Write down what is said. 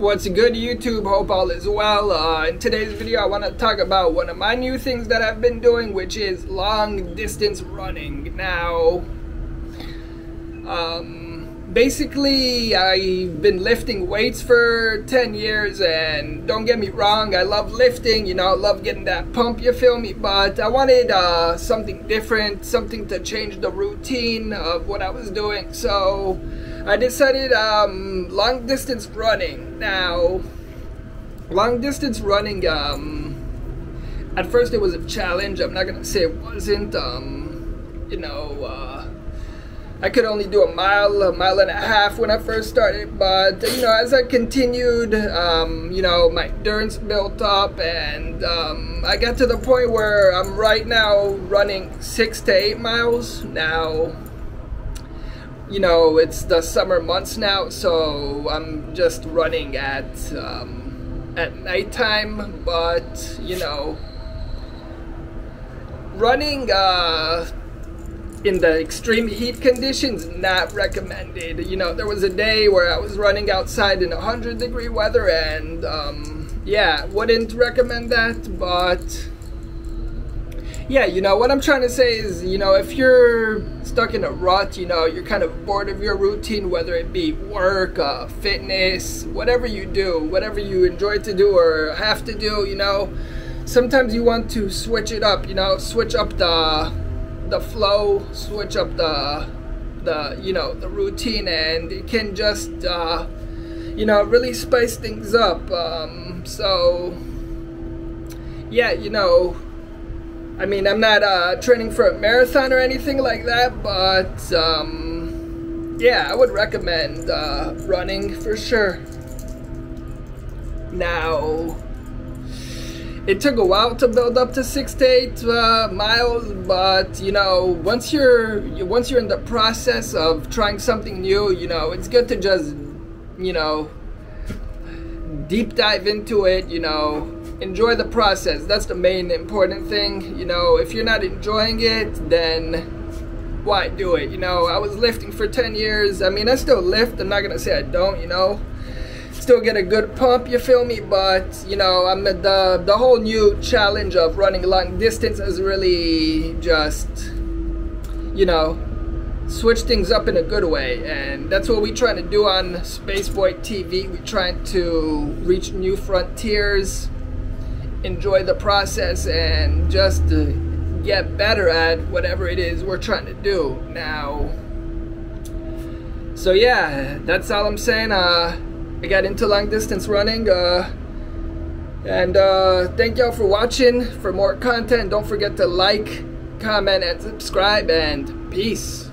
What's good YouTube? Hope all is well. Uh, in today's video I want to talk about one of my new things that I've been doing which is long distance running. Now, um, basically I've been lifting weights for 10 years and don't get me wrong I love lifting you know love getting that pump you feel me but I wanted uh, something different something to change the routine of what I was doing so I decided um, long distance running. Now, long distance running, um, at first it was a challenge. I'm not gonna say it wasn't. Um, you know, uh, I could only do a mile, a mile and a half when I first started. But you know, as I continued, um, you know, my endurance built up, and um, I got to the point where I'm right now running six to eight miles now you know, it's the summer months now, so I'm just running at um, at nighttime. But you know, running uh, in the extreme heat conditions not recommended. You know, there was a day where I was running outside in 100 degree weather, and um, yeah, wouldn't recommend that. But yeah, you know, what I'm trying to say is, you know, if you're stuck in a rut, you know, you're kind of bored of your routine, whether it be work, uh, fitness, whatever you do, whatever you enjoy to do or have to do, you know, sometimes you want to switch it up, you know, switch up the the flow, switch up the the you know the routine, and it can just uh, you know really spice things up. Um, so yeah, you know I mean, I'm not uh, training for a marathon or anything like that, but um, yeah, I would recommend uh, running for sure. Now, it took a while to build up to six to eight uh, miles, but you know, once you're once you're in the process of trying something new, you know, it's good to just you know deep dive into it. You know, enjoy the process. That's the main important thing. You know, if you're not enjoying it, then why do it? You know, I was lifting for 10 years. I mean, I still lift. I'm not going to say I don't, you know. Still get a good pump, you feel me? But, you know, I'm the, the whole new challenge of running long distance is really just, you know, switch things up in a good way and that's what we're trying to do on Spaceboy TV we're trying to reach new frontiers enjoy the process and just get better at whatever it is we're trying to do now. So yeah that's all i'm saying. Uh i got into long distance running uh and uh thank y'all for watching. For more content don't forget to like comment and subscribe and peace